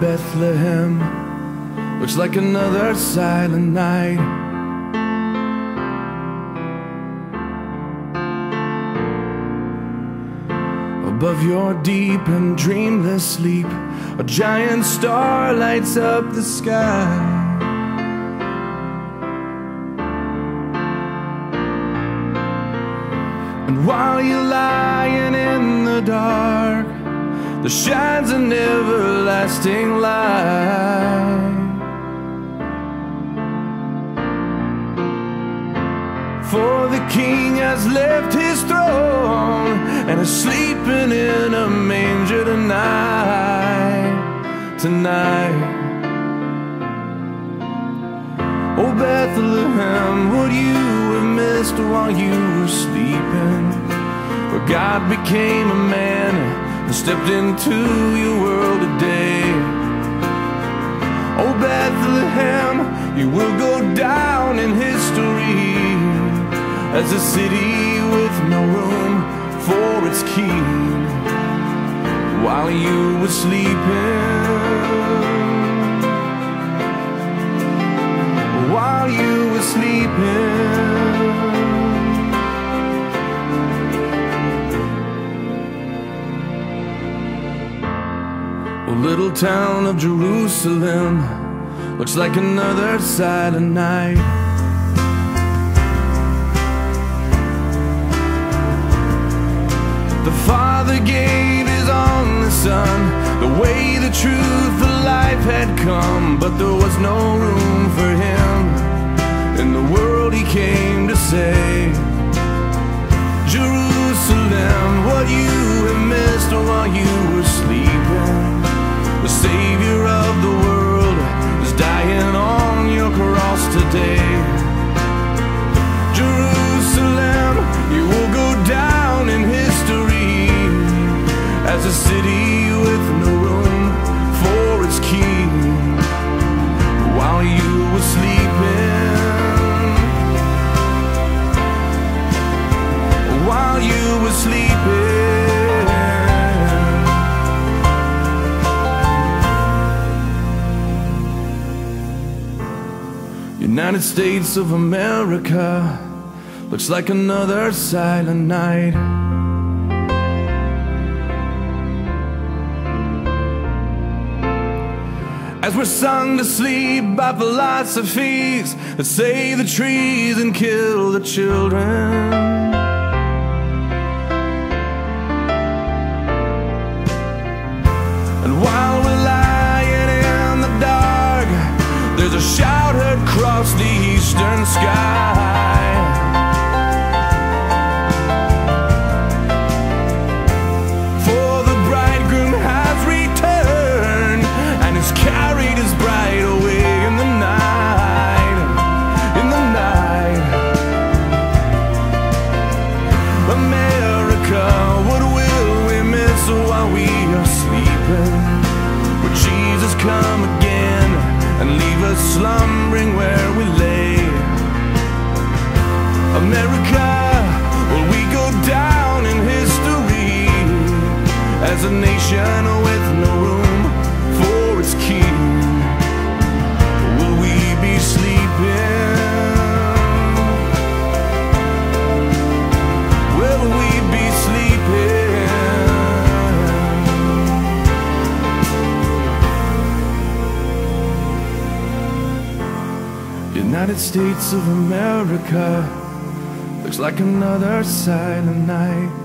Bethlehem looks like another silent night. Above your deep and dreamless sleep, a giant star lights up the sky. And while you're lying in the dark, there shines an everlasting light. For the king has left his throne and is sleeping in a manger tonight. Tonight. Oh, Bethlehem, what you have missed while you were sleeping. Where God became a man and stepped into your world today. Oh, Bethlehem, you will go down in history as a city with no room for its king while you were sleeping. While you were sleeping. Little town of Jerusalem looks like another silent night. The Father gave His only Son, the way, the truth, the life had come, but there was no room for Him in the world He came to save. Jerusalem, what you have missed Or what you as a city with no room for its king while you were sleeping. While you were sleeping. United States of America looks like another silent night. As we're sung to sleep by philosophies that say the trees and kill the children. Miss while we are sleeping? Will Jesus come again and leave us slumbering where we lay? United States of America looks like another silent night.